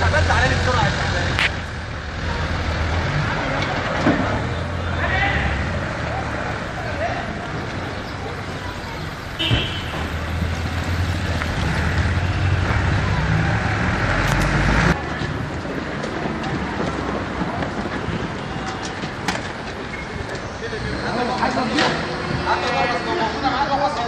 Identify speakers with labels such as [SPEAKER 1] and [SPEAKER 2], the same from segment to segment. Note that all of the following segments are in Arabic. [SPEAKER 1] شعبان تعالى لي بسرعه يا شعبان
[SPEAKER 2] حسن حسن موجود عنده حصل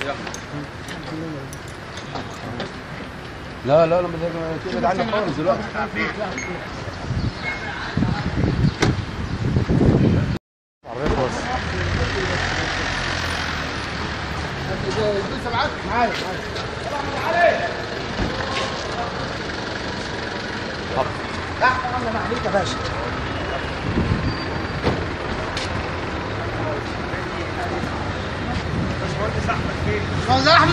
[SPEAKER 2] لا لا لا
[SPEAKER 3] تبعد عني خالص دلوقتي
[SPEAKER 2] لسه معاك؟ معايا معايا
[SPEAKER 4] تحت الله عليك يا باشا استاذ احمد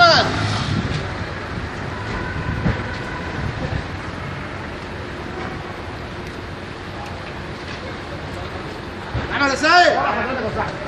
[SPEAKER 4] احمد يا